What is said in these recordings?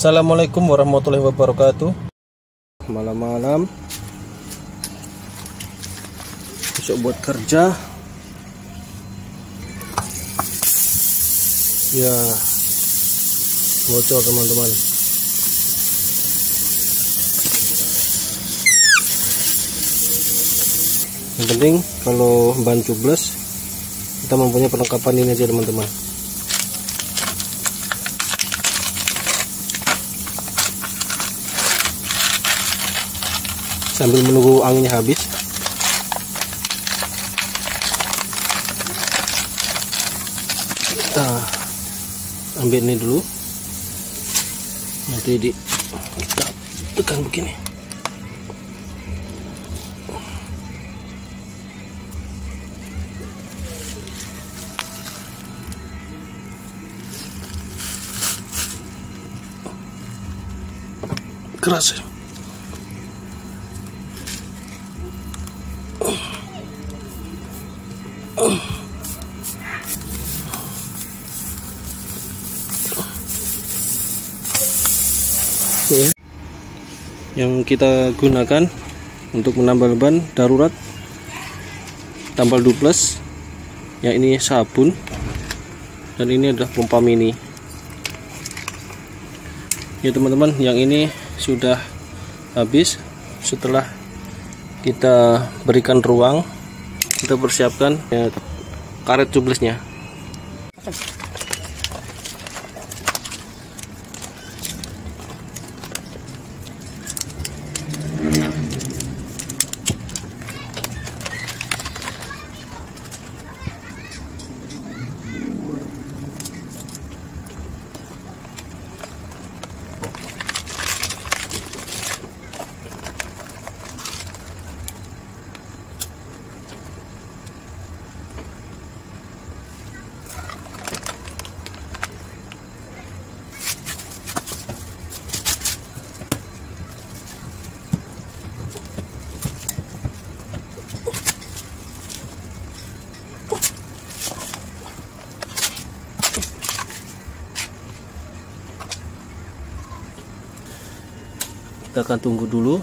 Assalamualaikum warahmatullahi wabarakatuh. Malam-malam. Besok buat kerja. Ya. Bocor teman-teman. Yang penting kalau ban cubles Kita mempunyai perlengkapan ini aja teman-teman sambil menunggu anginnya habis. Kita ambil ini dulu. Nanti di kita tekan begini. Keras ya. Yang kita gunakan untuk menambal ban darurat tambal duples yang ini sabun dan ini adalah pompa mini. Ya teman-teman yang ini sudah habis. Setelah kita berikan ruang kita persiapkan ya, karet tublesnya kita akan tunggu dulu.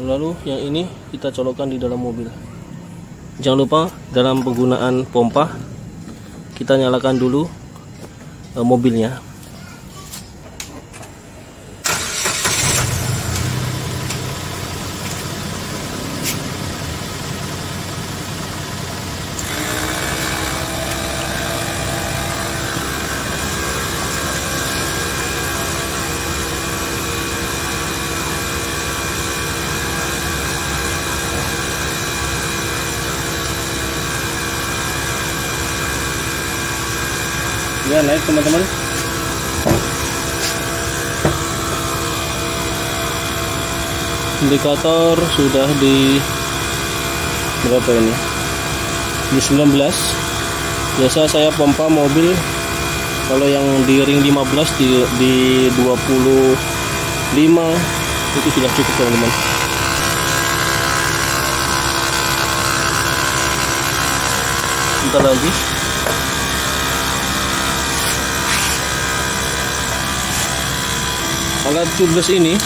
Lalu yang ini kita colokkan di dalam mobil. Jangan lupa dalam penggunaan pompa kita nyalakan dulu eh, mobilnya ya naik teman-teman. Indikator sudah di berapa ini? Di 19 biasa saya pompa mobil kalau yang di ring 15 di, di 25 itu sudah cukup teman-teman. Bentar lagi alat tubeless ini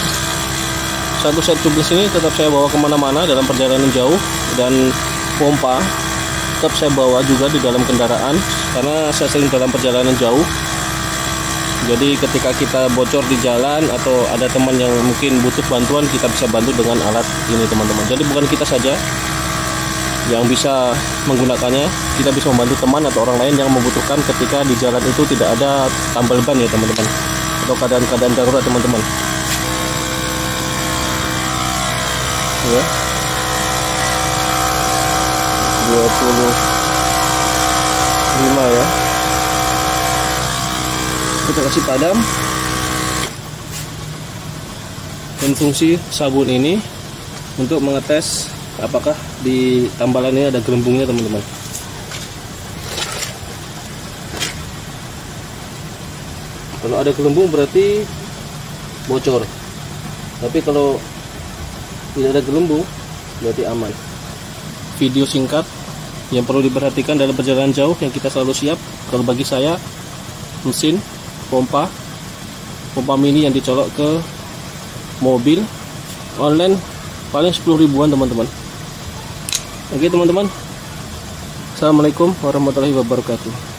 satu set tubeless ini tetap saya bawa ke mana-mana dalam perjalanan jauh dan pompa tetap saya bawa juga di dalam kendaraan karena saya sering dalam perjalanan jauh. Jadi ketika kita bocor di jalan atau ada teman yang mungkin butuh bantuan kita bisa bantu dengan alat ini teman-teman. Jadi bukan kita saja yang bisa menggunakannya kita bisa membantu teman atau orang lain yang membutuhkan ketika di jalan itu tidak ada tambal ban ya teman-teman atau keadaan-keadaan darurat teman-teman. Ya. 25 ya. Kita kasih padam. Dan fungsi sabun ini untuk mengetes apakah di tambalan ini ada gelembungnya teman-teman kalau ada gelembung berarti bocor. Tapi kalau tidak ada gelembung berarti aman. Video singkat yang perlu diperhatikan dalam perjalanan jauh yang kita selalu siap. Kalau bagi saya mesin pompa pompa mini yang dicolok ke mobil online paling 10 ribuan teman-teman. Oke teman-teman. Assalamualaikum warahmatullahi wabarakatuh